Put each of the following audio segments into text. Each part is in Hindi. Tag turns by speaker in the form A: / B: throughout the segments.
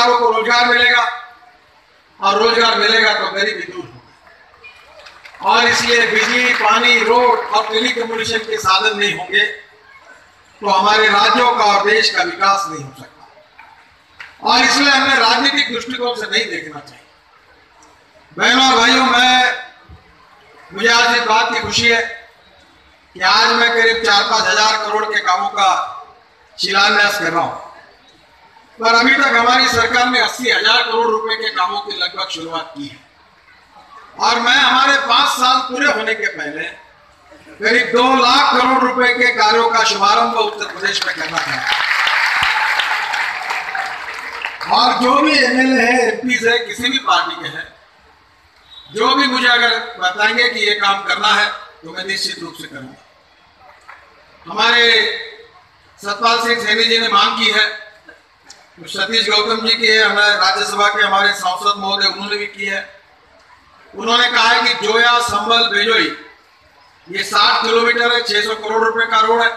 A: बेरोजगारों को रोज़गार मिलेगा और रोज़गार मिलेगा तो गरीबी दूर होगी। और इसलिए बिजली, पानी, रोड और टेली कम्युनिकेशन के साधन नहीं होंगे तो हमारे राज्यों का और देश का विकास नहीं हो सकता। और इसलिए हमें राजनीतिक दृष्टिकोण से नहीं देखना चाहिए। बहनों और भाइयों, मैं, मुझे आज इस बात की खुशी है कि आज मैं करीब चार पाँच हज़ार करोड़ के कामों का शिलान्यास कर रहा हूँ। पर अभी तक हमारी सरकार ने अस्सी हज़ार करोड़ रुपए के कामों की लगभग शुरुआत की है। और मैं हमारे पाँच साल पूरे होने के पहले करीब दो लाख करोड़ रुपए के कार्यों का शुभारंभ उत्तर प्रदेश में करना है और जो भी एमएलए है एमपी है, किसी भी पार्टी के हैं, जो भी मुझे अगर बताएँगे कि ये काम करना है तो मैं निश्चित रूप से करूँगा। हमारे सतपाल सिंह सैनी जी ने मांग की है सतीश गौतम जी के हमारे राज्यसभा के हमारे सांसद महोदय, उन्होंने भी की है। उन्होंने कहा है कि जोया संबल बेजोई ये 60 किलोमीटर है 600 करोड़ रुपए का रोड है।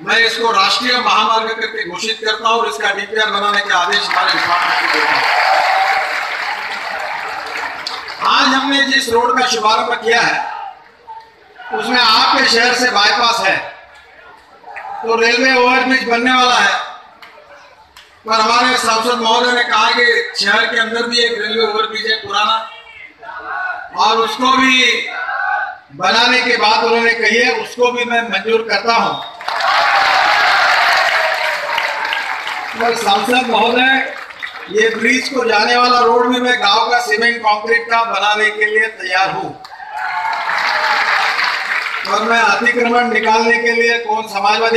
A: मैं इसको राष्ट्रीय महामार्ग करके घोषित करता हूँ और इसका डीपीआर बनाने के आदेश हमारे आज हमने जिस रोड का शुभारंभ किया है, उसमें आपके शहर से बाईपास है। तो रेलवे ओवरब्रिज बनने वाला है। पर हमारे सांसद महोदय ने कहा कि शहर के अंदर भी एक रेलवे ओवरब्रिज है पुराना, और उसको भी बनाने की बात उन्होंने कही है, उसको भी मैं मंजूर करता हूँ। और सांसद महोदय, ये ब्रिज को जाने वाला रोड भी मैं गाँव का सीमेंट कंक्रीट का बनाने के लिए तैयार हूँ। और मैं अतिक्रमण निकालने के लिए कौन समाजवादी